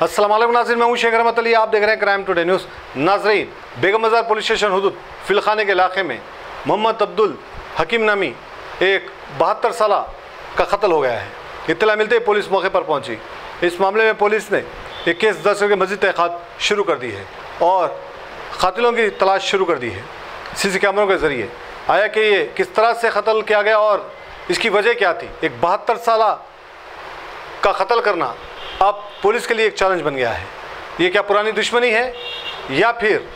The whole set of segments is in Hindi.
वालेकुम नाज़रीन, मैं हूँ शेख रहमत अली। आप देख रहे हैं क्राइम टुडे न्यूज़ नाजरीन, बेगम बाज़ार पुलिस स्टेशन हदूद, फिलखाने के इलाके में मोहम्मद अब्दुल हकीम नामी एक बहत्तर साल का कत्ल हो गया है। इतला मिलते ही पुलिस मौके पर पहुँची। इस मामले में पुलिस ने एक केस दर्ज करके मजीद तहक़ात शुरू कर दी है और कातिलों की तलाश शुरू कर दी है। सी कैमरों के ज़रिए। आया कि ये किस तरह से कत्ल किया गया और इसकी वजह क्या थी? एक बहत्तर साल का कत्ल करना अब पुलिस के लिए एक चैलेंज बन गया है। ये क्या पुरानी दुश्मनी है? या फिर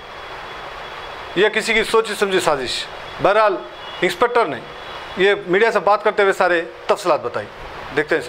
यह किसी की सोची समझी साजिश? बहरहाल इंस्पेक्टर ने ये मीडिया से बात करते हुए सारे तफसलात बताई। देखते हैं इस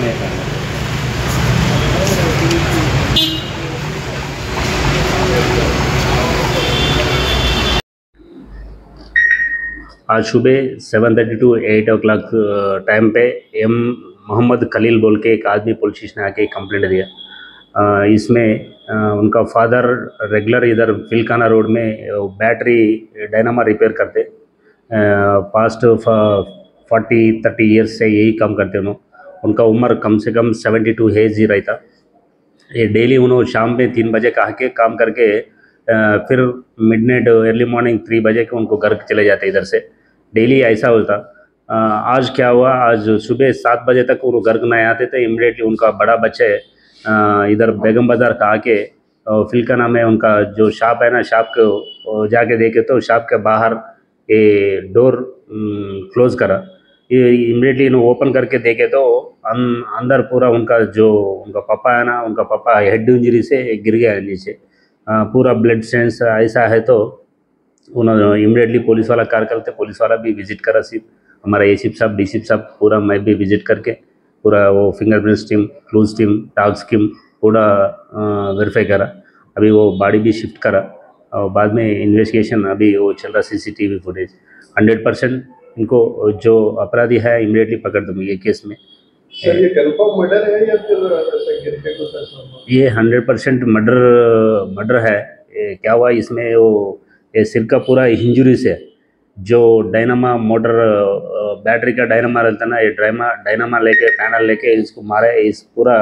आज सुबह seven thirty two eight o'clock time पे एम मोहम्मद खलील बोल के एक आदमी पुलिस स्टेशन आके कंप्लेंट दिया। अ, इसमें अ, उनका फादर रेगुलर इधर फिलकाना रोड में बैटरी डायनामा रिपेयर करते। पास्ट फोर्टी थर्टी इयर्स से यही काम करते उन्होंने उनका उम्र कम से कम सेवेंटी टू एज ही रहता। ये डेली उन्होंने शाम में तीन बजे कहा के काम करके अ, फिर मिडनाइट अर्ली मॉर्निंग थ्री बजे के उनको घर चले जाते इधर से। डेली ऐसा होता। आज क्या हुआ? आज सुबह सात बजे तक वो घर नहीं आते थे इमिडिएटली उनका बड़ा बच्चे अ, इधर बेगम बाज़ार का आके अ, फिलकाना में उनका जो शॉप है ना शॉप को जाके देखे तो शॉप के बाहर ये डोर क्लोज करा। इमिडिएटली इन्हों ओपन करके देखे तो अन, अंदर पूरा उनका जो उनका पापा है ना उनका पापा हेड इंजरी से गिर गया नीचे। पूरा ब्लड सेंस ऐसा है तो उन्होंने इमिडिएटली पुलिस वाला कार करते पुलिस वाला भी विज़िट करा सिर्फ़ हमारा ए सिप साहब डी सिप साहब पूरा मैं भी विज़िट करके पूरा वो फिंगरप्रिंट्स टीम क्लूज टीम टॉक्स टीम पूरा वेरीफाई करा। अभी वो बॉडी भी शिफ्ट करा और बाद में इन्वेस्टिगेशन अभी वो चल रहा सीसीटीवी फुटेज हंड्रेड परसेंट इनको जो अपराधी है इमीडिएटली पकड़ दूँगी ये केस में। सर कंफर्म मर्डर है फिर? ये हंड्रेड परसेंट मर्डर मर्डर है। क्या हुआ इसमें वो ये सिर का पूरा इंजुरीज है जो डायनामा मोटर बैटरी का डायनामा रहता ना ये ड्राइमा डायनामा लेके पैनल लेके इसको मारे इस पूरा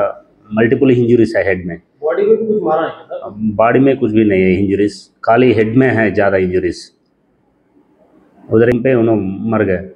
मल्टीपल इंजुरीज है हेड में। बॉडी में कुछ मारा है बॉडी में कुछ भी नहीं है इंजुरीज खाली हेड में है ज़्यादा इंजुरीज। उधर पे उन्होंने मर गए।